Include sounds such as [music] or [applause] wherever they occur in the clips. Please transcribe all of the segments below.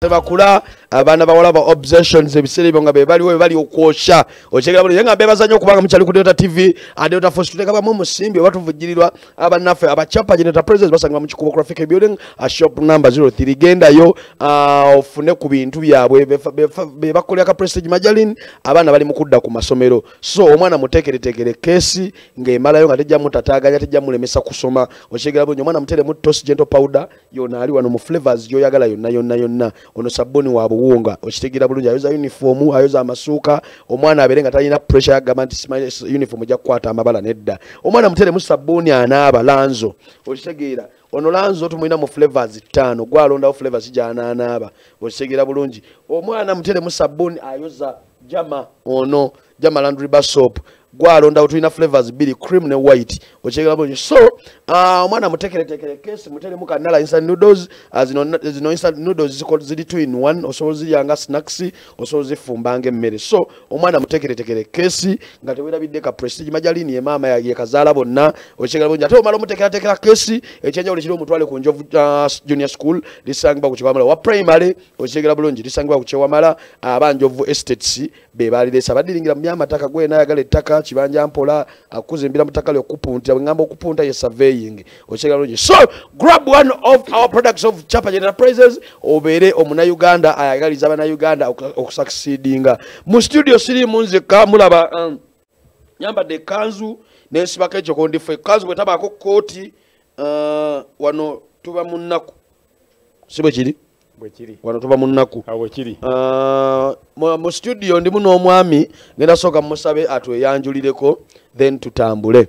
tebakula abaana bawala ba obsessions ebiseera ebyo nga bebaliwo bebali okwosya okyegera bulungi nga bebazanyo okubanga mukyali ku delta tv delta force tuteekabamu omusimbi oba tuvujjirirwa abannaffe abacapa geneta presence basangibwa mu kikubo graphic building ashop number 03 gendayo ah, ofune ku bintu byabwe bebakolera ka prestige majalin abaana bali mukudda ku masomero. So omwana muteekereteekere keesi ng'emalayo nga tejja mutataganya tejja mulemesa kusoma. Okyegera bulungi omwana mutere mutos gentle powder yona ali wano mu flavors gyoyagala yonna yonna yonna. Ono sabuni wa buwunga okitegeera bulungi ayoza uniform ayoza amasuuka omwana abeere nga talina pressure yagamba nti uniform ejja kukwata amabala nedda. Omwana muteremu sabuni anaaba lanzo. Okitegeera ono lanzo tumulina mu flavors ttaano gwalondawo flavors gyananaaba okitegeera bulungi. Omwana muteremu sabuni ayoza jama ono jama landry basop gwalondawo tulina flavors bbiri cream ne white. Okyegera bulungi so ah, omwana mutekeretekere kesi muteremu kanala instant noodles azino zino zino instant noodles ziko- ziri two in one osobola ziryanga snacks osobola zifumbanga emmere so omwana mutekeretekere kesi nga tewerabidde ka prestige majalini ye maama ya kazala bonna okyegera bulungi ate omala omutekeratekera kesi ekyenjawulo kiri omutwale ku njovu uh, junior school lisangibwa ku kiwamala wa primary okyegera bulungi lisangibwa ku kyewamala abanjovu estates be baliresa badiringira mu byamataka gwe nayagala ettaka kibanja mpola akuzimbira mu ttaka lyokupuntira bwegamba okupunta ye surveying okyegera bulungi. So grab one of our products of chapa general praises obeere omunauganda ayagaliza abanauganda oku- okusucceedinga mu studio sirimu nzeka mulaba um, nyambadde ekanzu nensibako ekyokondifu ekanzu bwetabaako kooti uh, wano tuba mu nnaku. Si bwe kiri wano tuba mu nnaku. Awo wekiri Uh, mu- studio ndimu n'omwami ngenda sooka musabe atweyanjulireko then tutambule.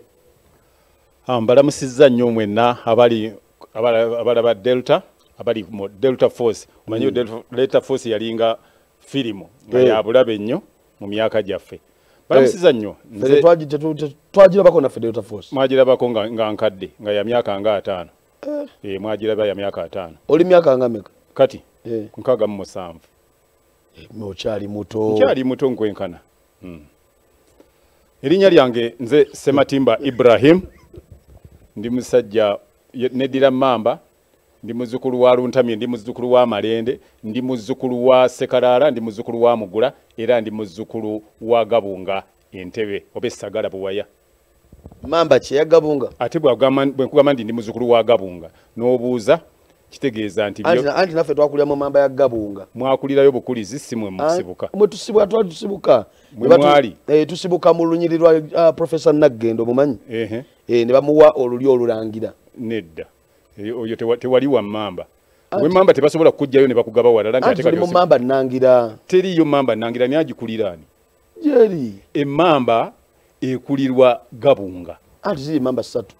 Ah, mbalamusizza nnyo mwenna abali abala- abalaba delta abali mu delta force. Omanyi mm. delta force yalinga firimu nga Eh. yabulabe ennyo mu myaka gyaffe. Nnyo. Twagi- tetu- tetu- twagirabako naffe delta force. Mwagirabako nga, nkadde nga ya myaka nga ataano. Eh. mwagiraba ya myaka ataano. Oli myaka nga meka kati Eh. nkaaga mu musanvu. Okyali muto. Nkyali muto nkwenkana. Mm. erinnya lyange nze sematimba ibrahim ndi musajja neddira mamba ndi muzzukulu wa luntamye ndi muzzukulu wa malende ndi muzzukulu wa sekalaala ndi muzzukulu wa mugula era ndi muzzukulu wa gabunga entebe oba essagala buwaya. Mamba kyeyagabunga ate bwagamba- bwe nkugamba nti ndi muzzukulu wa gabunga n'obuuza kitegeeza nti anti naffe twakulira mu mamba ya gabunga. Mwakulirayo bukulizi si mwe musibuka mwe tusibwa twali tusibuka. Ne mwali? eh, tusibuka mu lunyiri lwa ah, profesa naggendo omumanyi? Ehe. Eh, ne bamuwa oluli olulangira. Nedda. Eh, oyo tewa- tewali wa mamba. Wemamba tebasobola kukugjayo ne bakugaba walala nti anti ate tuli kati mu mamba nangira teriyo mamba nangira niagikuliraani gyeri emamba ekulirwa gabunga. Anti ziri mamba ssatu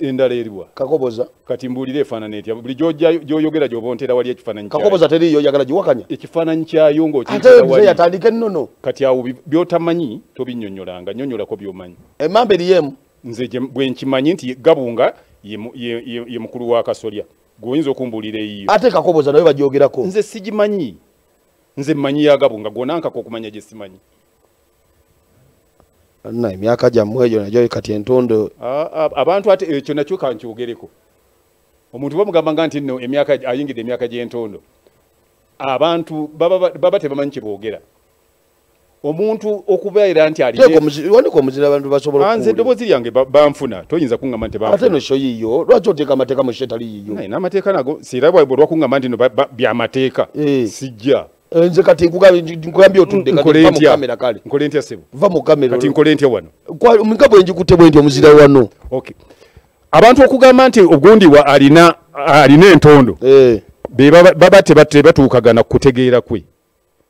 endala eriwa. Kakoboza. Kati mbuulire efaanana etya? Buli gy'oyogera gy'oba ontera wali ekifaananyi kakoboza teriyo oyagala giwakanya? Ekifaananyi kyayo ate ng'okiikira bize wali yatandika ennono kati awo by'otamanyi tobinnyonnyolanga nnyonnyolako by'omanyi. Emamba eriyo emu nze bwe nkimanyi nti gabunga ye mu- ye ye- ye mukulu wa kasolya. Gweoyinza okumbuulira eyiyo. Ate kakoboza nayo bagyogerako nze sigimanyi. Nze mmanyi ya gabunga. Gonankako okumanya gye simanyi na emyaka gyammwe egyo nagyo kati entondo. Abantu ate ekyo nakyo kankyogereko omuntu bamugambanga nti nno emyaka ayingidde emyaka gy'entondo abantu baba baba tebamanyi kye boogera. Omuntu okubeera nti alina wanika omuzira abantu basobola Ah, nze okuwulira. eddoboozi lyange ba- banfuna toyinza kuŋŋamba nti ate banfuna no sho yiyo lwaki oteeka amateeka mu sho etali yiyo Naye n'amateeka nago sira bwe lwakuŋŋamba nti no ba- ba- byamateeka. Eh. sijja nze kati nkugambye nkugambye otudde kati nkole va mu ntya kamera kale. Nkole ntya sebo? Va mu kamera kati nkole ntya wano? Kwa- nga bwe njikutte bwe nti omuzira wano? Okay abantu okugamba nti ogundi wa alina alina entondo Eh, be baba baba teba- tebatuukagana ku kutegeera kwe.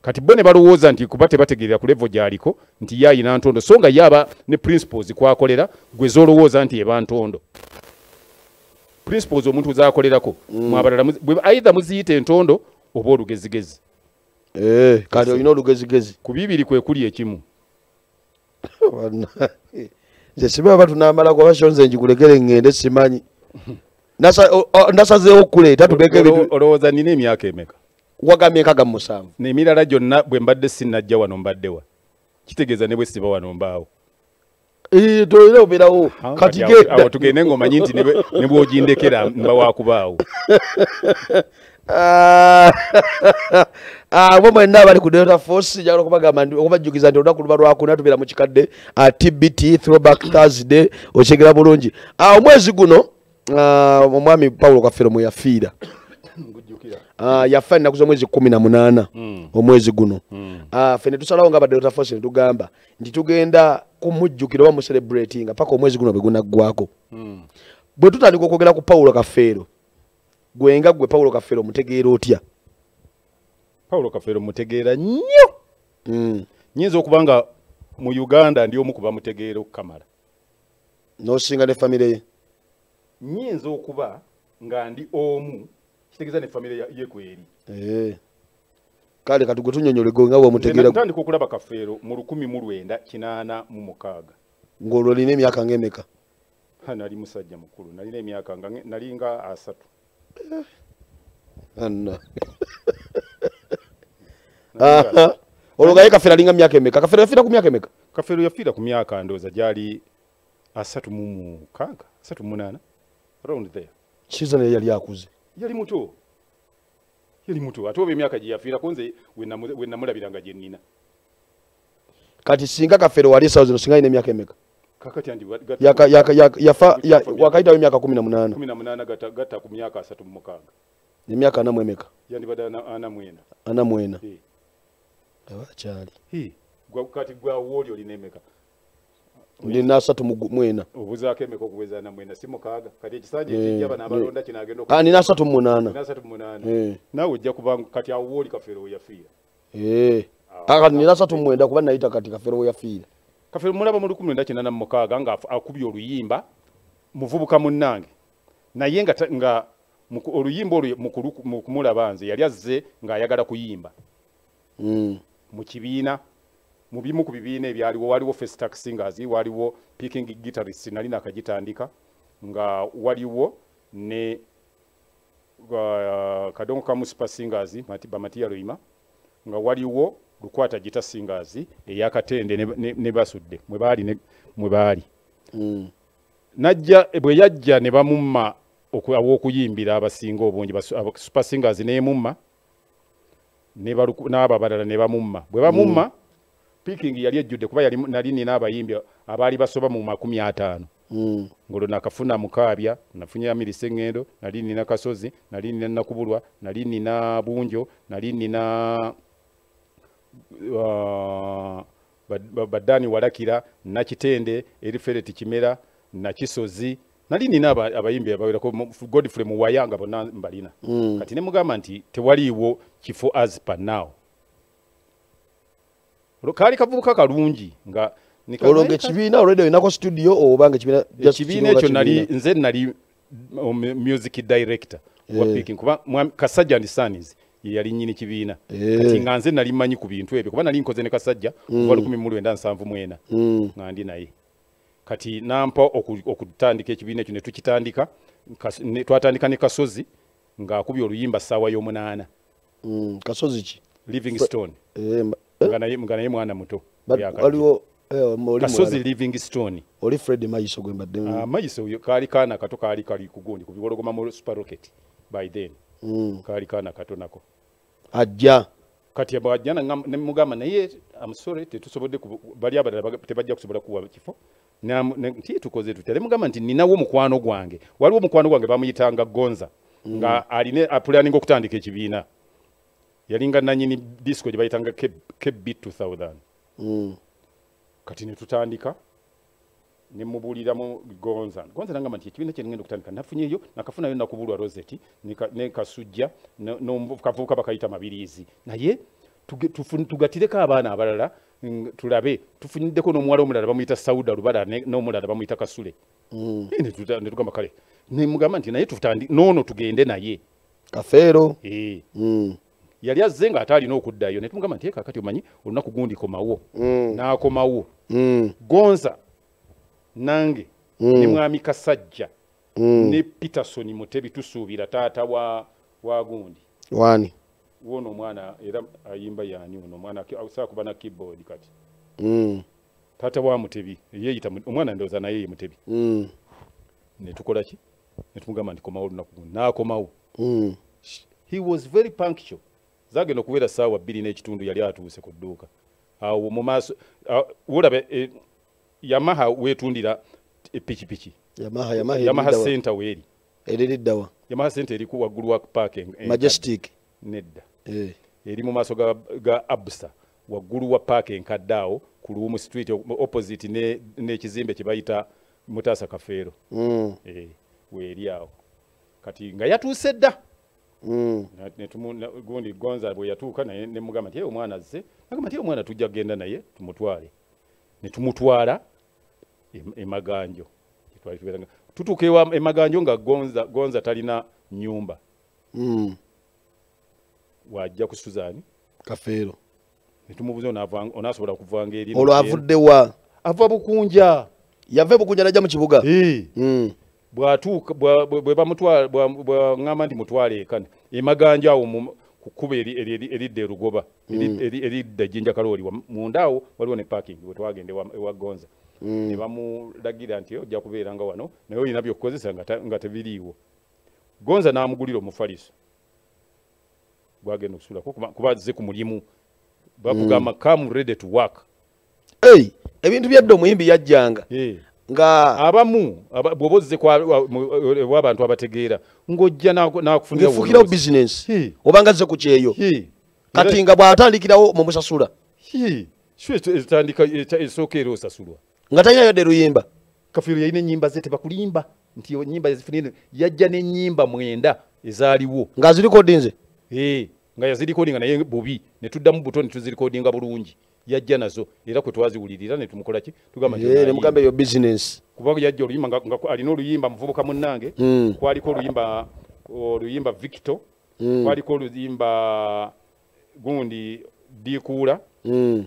Kati bo ne balowooza nti kuba tebategeerera ku levo gy'aliko nti ye ayina ntondo so nga ye aba ne principles kwakolera gwe zolowooza nti eba ntondo. Principles omuntu zakolerako mwabalala muzi- bwe aitha muziyita entondo oba olugezigezi. eh, kati olina olugezigezi. Ku bibiri kwe kuli ekimu. [laughs] Nze sibaba tunamala kwabasho nze njikulegere ngende simanyi. [laughs] Nasazeewo okuleeta tubeeko Olo- ebintu olowooza nina emyaka emeka? Wagamye enkaga mu musanvu. Nemirala gyonna bwe mbadde sinnajja wano mbaddewa kitegeeza ne bwe siba wano mbaawo. Eh, toyina obeerawo. Kati awo- genda awo tugende ng'omanyi nti ne bwogindekera mba wakubaawo [laughs] Ah, [laughs] ah, mwe mwenna abali ku delta force njagala okubagamba ndi- okubajjukiza nti olunaku luba lwakuna tubeera mu kikadde ah, tbt throwback thursday okyegera bulungi. Ah, omwezi guno ah, omwami paulo kafero mwe yafiira. Ah, yafa ennaku z'omwezi kumi na munaana omwezi guno. Ah, ffe ne tusalawo nga badelta force ne tugamba nti tugenda kumujjukira oba mucelebratinga paka omwezi guno bwe gunaggwako. Bwe tutandika okwogera ku paulo kafeero gwenga gwe paulo kafeero mutegeera otya? Paulo kafeero mutegeera nnyo. Mm. nyinza okuba nga mu uganda ndi omu ku bamutegeera okukamala n'osinga ne famire ye? Nyinza okuba nga ndi omu kitegeeza ne famire ya- ye kweri. Eh. kale kati gwe tunyonyole gwe nga Nze bwemutegeera natandika okulaba kafeero mu lukumi mu lwenda kinaana mu mukaaga. Ng'olwo olina emyaka ng'emeka? Nali musajja mukulu nalina emyaka nga nge- nali nga asatu [laughs] olwo gaye kafeero alinga myaka emeka? Kafeero yafiira ku myaka emeka? Kafeero yafiira ku myaka ndooza gyali asatu mu mukaaga asatu mu munaana around there. Kiza naye yali akuze. Yali muto. Yali muto. Ate oba emyaka gye yafiirako nze we namu- we namulabiranga gye nnina. Kati singa kafeero wali esawo zino singa alina emyaka emeka kakati andi wa- gatta- Yaka- yaka- yaka- yafa ya- Yafa- wakayitawo emyaka kumi na munaana kumi na munaana gatta gatta ku myaka asatu mu mukaaga emyaka ana mu emeka yandibadde ana- ana mwenda ana mwena. Eh. aba akyali Hi, gwa- kati gwa wooli olina emeka ndina asatu mu gu- mwena obuzaako emeka okuweza ana mwenda si mukaaga kati ekisanja Eh, ekijja bano abalonda kino agenda Ah, nina asatu mu munaana asatu mu munaana Eh. naawe ojja kuba kati awo wooli kafeero we yafiira Eh. Ah, kati nina asatu mu mwenda kuba nayita kati kafeero we yafiira kafeero mulaba mu lukumi lwenda kinaana mu mukaaga nga afu- akubye oluyimba muvubuka munnange naye nga, nga oluyimba olwo mu kumulaba nze yali azze ng'ayagala kuyimba Mm. mu kibiina mu bimu ku bibiina ebyaliwo waliwo festac singers waliwo picking guitarist nali nakagitandika nga waliwo ne uh, kadongo ka musipa singers mati, bamatiya loima nga waliwo lukwata gita singers eyakatende ne, basudde mwe baali mwe baali Mm. najja bwe yajja ne bamumma oku- aw'okuyimbira abasinga obungi super singers nemumma ne baluku- n'abo abalala ne bamumma bwe bamumma piking yali ejjudde kuba nali nina abayimbi abaali basoba mu makumi ataano Mm. ngolwo nakafuna mukaabya nafunye amirisa eŋŋendo nali nina kasozi nali nina nakubulwa nali nina bunjo nali nina baddaani walakira nakitende erifereti kimera nakisozi nali nina aba- abayimbi abawerako godfrey muwaya nga bonna mbalina. Mm. kati ne mugamba nti tewaliiwo kifo per now. Kaali kavubuka kalungi nga olwo ngaekibiina olwedde olinako studio oba nga ekibiina ekyo nali nze nali um, music director. Wa picking kuba kasajja and sons ye yali nyini kibiina Eh. kati nga nze nali manyi ku bintu ebyo kuba nali nkoze ne kasajja kuva lukumi mu lwenda nsanvu mwena Mm. nga ndi naye kati nampa oku- okutandika ekibiina ekyo ne tukitandika twatandika ne kasozi ng'akubye oluyimba ssaawa y'omunaana Mm. kasozi ki livingstone Eh, mba- eh, nga naye mwana muto waliwo eh, kasozi muwala. livingstone oli fred mayiso gwe mbadde amaiso oyo kaali kaana kato kaali kali ku gundi ku biwologoma mu superrocket by then Mm. kaali kaana kato nako ajja. Kati bwajja nanga- ne mugamba naye amusore tetusobodde bali abalala tebajja kusobola kuwa kifo. Nti tukoze tutya? Ne mugamba nti ninawo mukwano gwange. Waliwo mukwano gwange bamuyitanga gonza nga aline apulaninga okutandika ekibiina. Yalinga nanyini disco gye bayitanga kb 2000 Mm. kati ne tutandika ne mubuuliramu gonza gonza nagamba nti ekibiina kye ngenda okutandika nafunyeyo nakafunayo nakubulwa roseti ne ka- ne kasujja kavubuka bakayita mabiriizi naye tugatireko abaana abalala mm, tulabe tufuniddeko n'omuwala omulala bamuyita sauda lubala n'omulala bamuyita kasule. Mm. Eh, ne tuta- ne tugamba kale nemugamba nti naye tutandi noono tugende naye. Kafeero. Eh, Mm. yali azze nga ate alina okuddayo ne tumugamba nti "Eh, kaakati omanyi olunaku gundi komawo. N'akomawo. Gonza nange Mm. ne mwami kasajja Mm. ne peterson mutebi tusuubira taata wa, wa gundi wani wono omwana era ayimba yani ono omwana asobola kuba na keyboard kati Mm. taata wa mutebi yeyita omwana ndowooza naye ye mutebi Mm. ne tukola ki ne tumugamba nti komawo olunaku gundi n'akomawo Mm. he was very punctual zagenda okubeera saawa bbiri n'ekitundu yali atuuse ku dduuka awo mu maaso wolabe eh, yamaha weetundira epikipiki. Yamaha yamaha yamaha eriddawa. center weeri eririddawa yamaha center eri ku waggulu wa paaka enkadde. majestic. Nedda. Eh. eri mu maaso ga, ga abusa waggulu wa paaka enkadde awo ku luumu street opposite ne- n'ekizimbe kye bayita mutaasa kafeero. Mm, eh, weeri awo. Kati nga yatuuse dda. Mm. Na- ne tumu- na- gundi gonza bwe yatuuka naye nemugamba nti "Eh, omwana azze. Nagamba nti "Eh, omwana tujja kgenda naye tumutwale. Ne tumutwala em- emaganjo. Gyetwali tubeeranga. tutuuka ewa emaganjo nga gonza, gonza talina nyumba Mm. wajja ku suzani kafeero. Netumubuuza onaasobola okuvanga eri olwo avuddewa ava bukunja. Yava ebukunja najja mu kibuga? Eh, Mm. bwatuuka bwa- bwe bamutwala bwa- bwaŋŋamba nti mutwale eka emaganja awo ku kkuba eri- eri- eri- eridda erugoba eri- eridda ejjinja kalooli munda awo waliwo ne parking wetwagenda ewa gonza ne bamulagira nti ojja kubeeranga wano naye olina byokukozesa nga nga tebiriiwo. Gonza n'amugulira omufaliso. Gwagenda okusulako kuba- azze ku mulimu. Bakugamba come ready to work. Ei, ebintu byadda omuyimbi yajjanga. Nga abamu aba- bw'oba ozze mu- w'abantu abategeera ng'ojja n'aku- n'akufunira ngefuukirawo bulozi. bizinensi Hi. obanga azze ku kyeyo. Kati nga bw'atandikirawo etu- etandika eta- esooka era osasulwa nga talina yadde luyimba. Kafiiro yalina ennyimba ze tebakulimba. Nti ennyimba yazifunire yajja n'ennyimba mwenda ezaaliwo. Ng'azirikodinze Eh, nga yazirikodinga naye bubi. Ne tuddamu buto ne tuzirikodinga bulungi. Yajja nazo. Era kwe twaziwulirira ne tumukola ki? Tugamba nti Eh, onaayimba. nemugamba eyo bizinensi kuba yajja oluyimba nga, nga alina oluyimba muvubuka munnange. Mm. kwaliko oluyimba oluyimba victor. Mm. kwaliko oluyimba gundi dikuula Mm.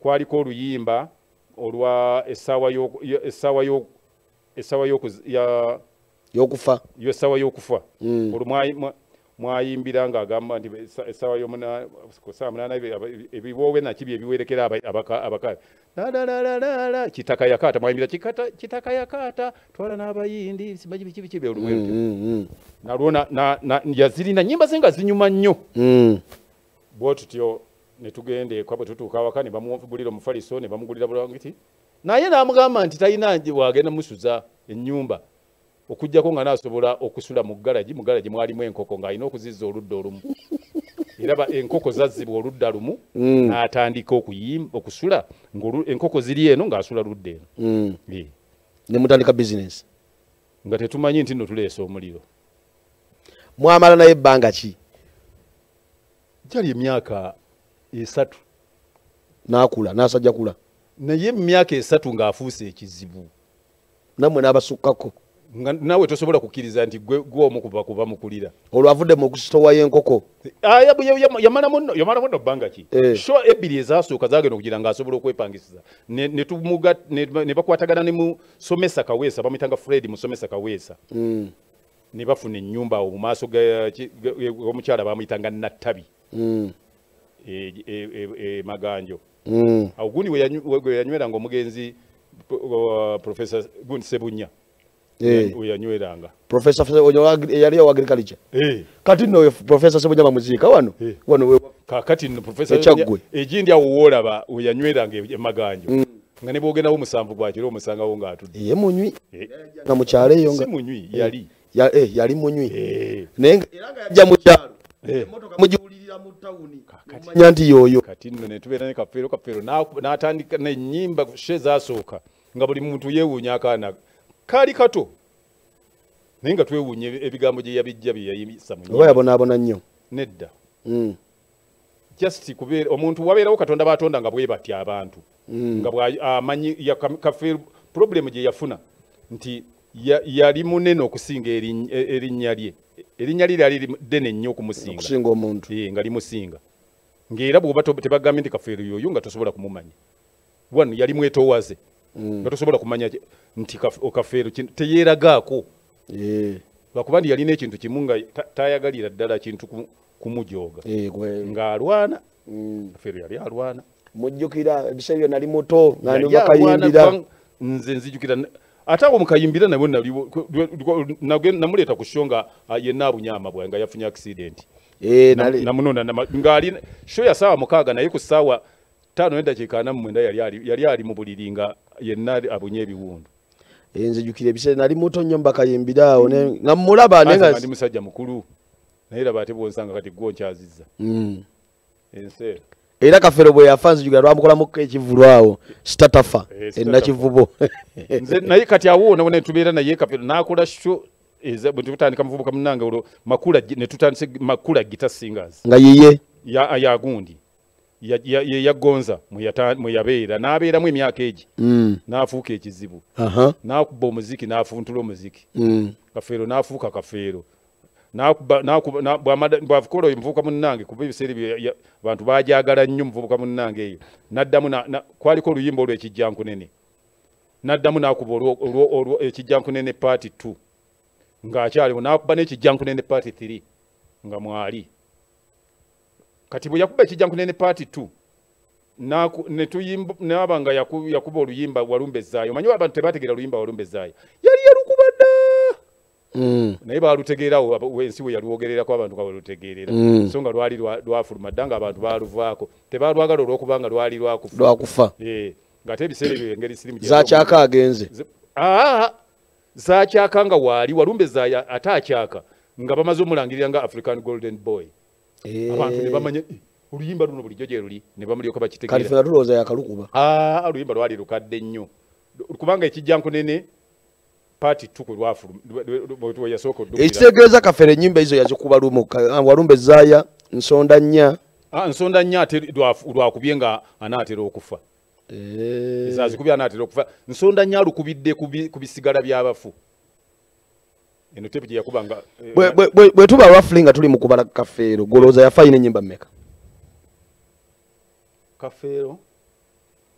kwaliko oluyimba olwa essaawa yokufa. yo essaawa y'okufa. Mm. olwo mwayi- mwa- mwayimbira ng'agamba nti essa- essaawa ssaawa munaana ebi- aba- ebiboobe nakibi ebiwerekera aba- abaka- abakazi lalalalalala kitaka yakaata mwayimbira kitaka yakaata twala n'abayindi simanyi biki biki olwo Mm, mm, nalwo na- na- na- yazirina nyimba ze nga zinyuma nnyo. Mm. Bwe tutyo ne tugenda eka bwe tutuuka awaka ne bamugulira omufaliso ne bamugulira bulangiti naye n'amugamba nti talina wagenda musuza ennyumba okugjako nga naasobola okusula mu galagi mu galagi mwalimu enkoko ng'alina okuzizza oludda olumu. [laughs] Era ba- enkoko zazzibwa oludda lumu Mm. n'atandika okusula enkoko ziri eno ng'asula ludda eno. Mm. Nemutandika bizinensi nga tetumanyi nti nno tuleesa omuliro. Mwamala naye ebbanga ki? Gyali emyaka esatu. N'akula n'asajja kula. Naye mu myaka esatu ng'afuuse ekizibu. Nammwe n'abasukkako. Nga naawe tosobola kukkiriza nti gwe gwe omu kuva kuba mukulira olwo avudde mu kusitowa y'enkoko. Aya, bwe ya- ya- yamalamu nno yamalamu nno bbanga ki? Eh. sho ebbiri ezasooka zagenda okugira ng'asobola okwepangisiza. Ne bakwatagana ne musomesa kaweesa bamuyitanga fred musomesa kaweesa. Mm, ne bafuna ennyumba awo mu maaso g'omukyala bamuyitanga nattabi. Mm, maganjo. Mm. awo gundi we yanyweranga omugenzi pro- profesa gundi sebunya. We yanyweranga. Profesa eyali owa agriculture. Kati nno profesa sebunyama muziika wano? Wano kakati nno profesa egindi awo woolaba we yanyweranga emaganjo nga ne bwogendawo omusanvu gwakiro omusangawo ng'atudde. Ye munywi. Nga mukyalo eyo nga munywi yali. Ya- eh, yali munywi. Naye era nga yajja mu kyalo mugiwulirira mu tawuni manya nti yooyo kati nno ne tubeera ne kafeero kafeero n'aku- n'atandika n'ennyimba she zaasooka nga buli muntu yeewuunya akaana. Kaali kato. Naye nga twewuunya ebi- ebigambo gye yabijja bye yayimisa mu oba nnyimba. yabonaabona nnyo. Nedda. Mm, just kubeera omuntu wabeerawo katonda batonda nga bwe batya abantu. Mm. nga bwa- amanyi ya kafeero problemu gye yafuna nti ya- yali munene okusinga erinny- e- erinnya lye erinnya lyali limu- ddene nnyo okumusinga. Omuntu. Eh, nga limusinga. Ng'era bw'oba tebagambye nti kafeero yoyo nga tosobola kumumanya. Wano yali mwetoowaze. Mm. nga tosobola kumanya nti kaf- okafeero kino teyeeragaako. Eh, lwakuba nti yalina ekintu kimu nga ta- tayagalira ddala kintu ku- kumujooga. Gwe- ng'alwana. Mm. kafeero yali alwana. Mujjukira ebiseera byo nali muto nga bakayimbira kuba nze nzijukira ate awo mukayimbira nabwe naliwo ku- dwe- dwe- nage- namuleeta ku sho nga ah, yenna abunyama bwange nga yafunye accident. Eh, Na- namunona nama- ng'ali sho ya saawa mukaaga naye ku saawa tano n'eddakiika ana mu mwenda yali ali- yali ali mu buliri nga yenna ali- abunye ebiwundu. Eh, nze jjukira ebiseera nali muto nnyo mbakayimbira awo ne- nga mmulaba naye Anze nga nga ndi musajja mukulu naye laba ate bwonsanga kati gwo nkyazizza. Mm. enseera era kafero bwe yafa nzijukira twamukolamuko ekivulwawo sitatafa Eh, Sitatafa. enakivubo [laughs] nze naye kati awo nawo netubeera naye kafero n'akola sho eza- bwe tutandika muvubuka munange olwo makula gi- ne tutandise makula gita singers. Nga yiye ya yagundi ya- ya- ye yagonza mwe yata- mwe yabeera. N'abeeramu emyaka egi. Mm. n'afuuka ekizibu. N'akuba omuziki n'afuntula omuziki. Mm. kafeero n'afuuka kafeero Bw'afukola oyo muvubuka munnange kuba ebiseera ebyo abantu baajagala nnyo muvubuka munnange eyo. N'addamu na- na- kwaliko oluyimba olwo ekijjankunene. N'addamu n'akuba ekijjankunene paati two. Ng'akyaliwo n'akuba n'ekijjankunene paati three. Nga mwali. Kati bwe yakuba ekijjankunene paati two Naku- ne tuyimba- naaba nga yaku- yakuba oluyimba walumbezaayo omanyi abantu tebategeera oluyimba walumbezaayo yali Mm. Naye balutegeerawo aba- wensi we yalwogererako abantu nga balutegeerera. Mm. so nga lwali lwa- lwafuluma dda nga abantu baluvaako tebalwagala olw'okuba nga lwali lwakufa Eh, ng'ate ebiseera ebyo engeri sirimu zakyaka agenze. Ze- Aa, zakyaka nga waali walumbezaayo ate akyaka nga bamaze omulangirira nga african golden boy. Abantu ne bamanya "Eh, oluyimba luno bulijjo gye luli ne bamulyoka bakitegeera. Nga tulowooza yakalukuba Ah, oluyimba lwali lukadde nnyo kubanga ekijjankunene paati tu kwe lwafuluma we yasooka oddukira ekitegeeza kafere enyimba ezo yazikuba lumu Ka- ah, walumba ezaaya nsonda nnya. Ah, nsonda nnyo ate lwafu- lwakubye nga anaatera okufa. Eh, ezazikubye anaatera okufa. Nsonda nnyo alukubidde ku bi- ku bisigala by'abafu eno tepu gye yakuba nga eh, bwe- bwe- bwe- bwe tuba lwafuli nga tuli mu kubala kafeero golowooza yafa ayina enyimba mmeka? Kafeero?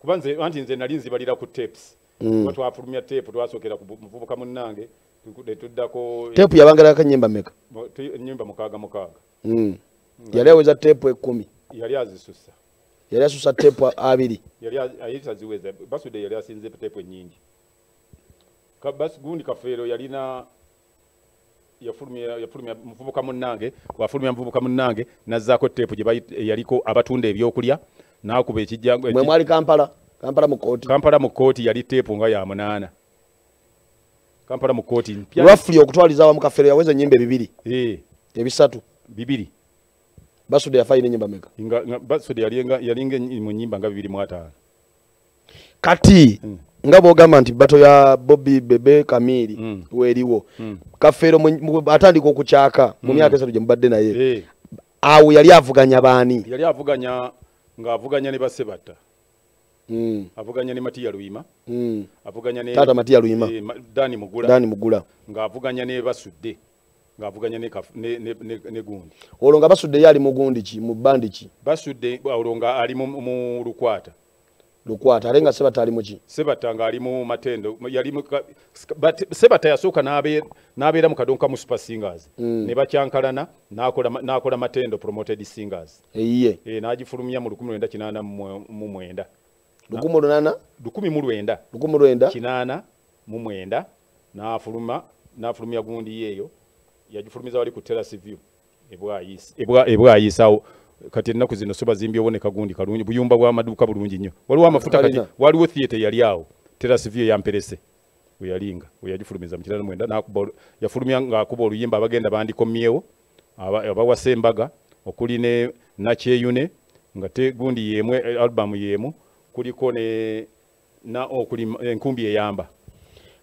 Kuba nze anti nze nali nzibalira ku tapes. Kuba twafulumya tape twasookera ku bu- muvubuka munnange tuku- ne tuddako teepu yabangalako enyimba tu- ennyimba mukaaga mukaaga. Mm. yali aweza teepu ekkumi. Yali azisusa yali asusa teepu abiri. Yali a- ayita ziweza basude yali asinze teepu bas gundi kafeero yalina yafulumya muvubuka munnange wafulumya muvubuka munnange nazzaako teepu gye eyaliko abatunda ebyokulya n'akuba ekijjangu mwe mwali kampala kampala mu kooti kampala mu kooti yali teepu nga ya munaana. Kampala mu kooti mpya lwafuli okutwaliza awamu kafeero yaweza enyimba ebibiri. Eh, ebisatu. Bibiri. Basude yafa ayina enyimba nga- basude yalinga mu nnyimba nga bibiri mu ataano. Kati Mm. nga bwogamba nti bato ya bobi bebe kamiri Mm. weeriwo Mm. kafeero mu- atandika okukyaka mu myaka esatu gye mubadde naye. Eh, awo yali avuganya baani? Yali avuganya ng'avuganya ne basebatta Mm, avuganya ne matiya luyima. Mm. avuganya ne taata matiya luyima. eh, dani mugula. Dani mugula. Ng'avuganya ne basudde. Ng'avuganya ne, ne, ne, ne, gundi. Olwo nga basuddeyo ali mu gundi ki mu bandi ki? Basudde olwo nga ali mu, mu lukwata. Lukwata ate nga sebata ali muki sebatta ng'ali mu matendo yali mu ka- but sebatta yasooka n'abe- n'abeera mu kadonka mu super singers. Mm. ne bakyankalana n'akola n'akola matendo promoted singers. Eyiye. E, n'agifulumya mu 1989 lukumu lunana 1989 lukumu lwenda kinaana mu mwenda n'afuluma n'afulumya gundi yeeyo yagifulumiza wali ku terrace view. Ebwayisa ebwa- ebwayisawo kati ennaku zino so bazimbye oboneka gundi kalungi. Buyumba bw'amaduuka bulungi nnyo. Waliwo amafuta kati waliwo theatre yali awo. Terrace view yamperese weyalinga weyagifulumiza mu kinaana mwenda. Yafulumya ng'akuba oluyimba abagenda bandikomyewo aba- abawasa embaga okuli ne nakyeyune nga te gundi yemu eh, album yemu kuliko ne na okuli enkumbi eyamba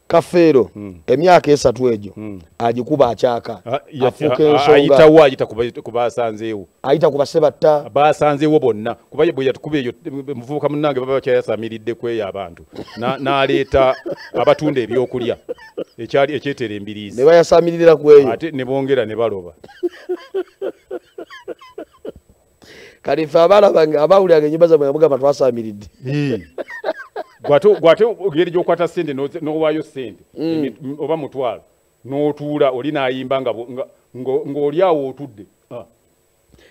kafeero Mm. emyaka esatu egyo Mm. agikuba akyaka. Ya- afuuka a- a- ensonga. ayitawo ayita ku ba- ku basanzeewo? Ayita ku basebatta. Basanzeewo bonna. Kuba bwe yatukuba eyo muvubuka munnange baba bakyayasamiridde ku eyo abantu. Na- n'aleeta [laughs] abatunda ebyokulya ekyetera ne embiriizi. Bayasamirira ku eyo. Ate ne bongera ne baloba [laughs] kati ffe abalabanga abawuliranga enyimba zabwe nga mugamba twasamiridde. Gwate engeri gy'okwata sente n'owaayo sente emi- m- oba mutwalo n'otuula oli n'ayimba nga bo- nga- ngo- ng'oli awo otudde. Ah,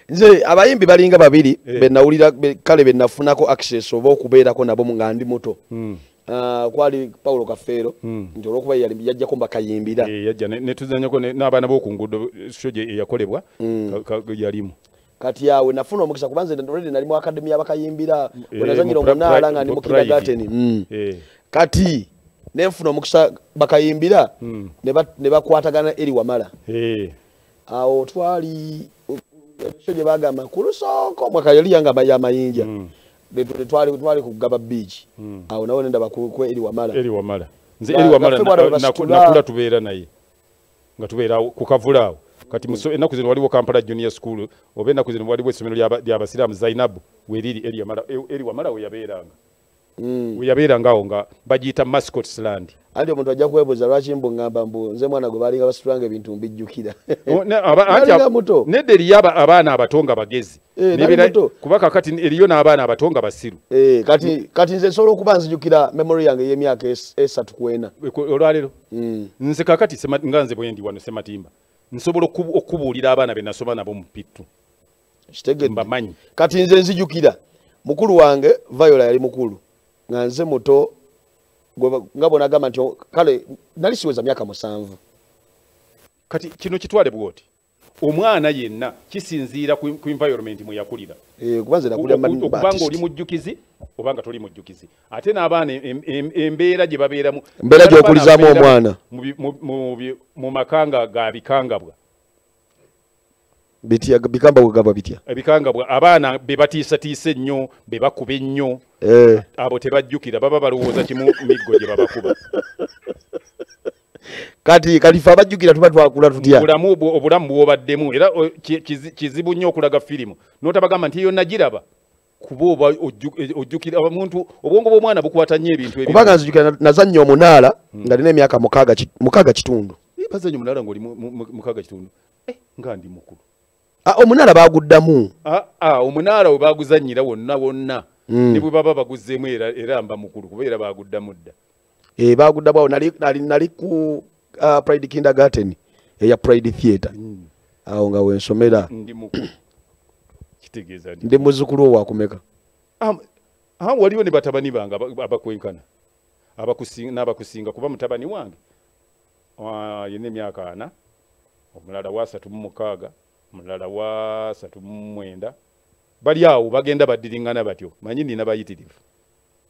nze abayimbi balinga babiri Eh. benawulira be- kale benafunako access oba okubeerako nabo nga ndi muto mm, ah, kwali paulo kafeero Mm. nti olwokuba yajjako mbakayimbira. Eh, yajja ne- netuzanyako ne- n'abaana b'okunguudo sho gye eyakolebwa Mm. yalimu kati awe nafuna omukisa kuba nze already nali mu akademi y'abakayimbira Eh, pra- omunaala nga ndi mu mu private. kindergarten Mm. Eh, kati nenfuna omukisa bakayimbira Mm. ne ba- ne bakwatagana eri wamala eh, awo twali ekyo gye bagamba ku lusooka omwaka yali yangamba yamayinja Mm. Twali twali kugaba beach Mm. awo nawo nendaba ku ku eri wamala eri wamala nze eri wamala nga February na- naku- basitula- nakula tubeera naye nga tubeera awo ku kavula awo kati muso- enaku zino waliwo kampala junior school oba ennaku zino waliwo essomero lya ly'abasiraamu zainabu weriri eri Wamala- e- eri wamala weyabeeranga Mm. weyabeeranga awo nga bagiyita mascot land. Anti omuntu ajja kwebuuza lwaki mbu ngamba mbu nze mwana gwe balinga basitulanga ebintu mbijjukira? [laughs] O- ne- aba- anti Nalinga ab- muto. nedda eriyo abaana abato nga bagezi. Eh, nali kubaka kati kuba kakati eriyo n'abaana abato nga basiru. Eh, kati kati nze nsobola okuba nzijukira memory yange y'emyaka es- esatu kwena Eko- olwaleero? Mm. nze kakati sema- nga nze bwendi wano sematimba nsobola okubu- okubuulira abaana be nasoma nabo mu pittu. Mbamanyi. Kati nze nzijukira. Mukulu wange viola yali mukulu. Nga nze muto nga bonagamba nti kale nali siweza myaka musanvu. Kati kino kitwale bwoti omwana yenna kisinziira ku environment mwe yakulira. Eh, kuba nze nakulira Oku- okuba nga oli mujjukizi oba nga toli mujjukizi. Ate n'abaana em- em- embeera gye babeeramu. Embeera gy'okulizaamu omwana. mu mu makanga ga bikangabwa. Bitya bikamba bwegaba bitya? Ebikangabwa abaana be batiisatiisa ennyo be bakuba ennyo. Eh, abo tebajjukira baba balowooza kimu miggo gye babakuba [laughs] kati kati fe abajjukira tuba twakula tutya? Obulamu obwo- obulamu bwobaddemu. Era o, ki- kizi- kizibu nnyo okulaga firimu. N'otabagamba nti eyo nagiraba kuba oba ojju- eh, ojjukira omuntu obwongo bw'omwana bukwata nnyo ebintu ebimu. kubanga nzijukira na- nazannya omunaala nga nina emyaka mukaaga ki- mukaaga kitundu. Eh, bazannya omulala ng'oli mu- mu- mu- mukaaga kitundu. Eh, nga ndi mukulu. Ah, omunaala baguddamu. Ah, ah, omunaala we baguzannyira wonna wonna. Mm. ne bwe baba baguzzeemu era era mba mukulu kuba era baguddamu dda Eh, baguddamu nali, nali, nali ku uh, pride kindergarten eya pride theatre. Awo nga wensomera. [clears throat] Ndi muzzukulu owakumeka Am- ah, waliwo ne batabani bange aba- abakwenkana abakusinga n'abakusinga kuba mutabani wange. Yina emyaka ana omulala wa asatu mu mukaaga omulala wa asatu mu mwenda. Bali awo bagenda baddiringana batyo manyi nina bayitirivu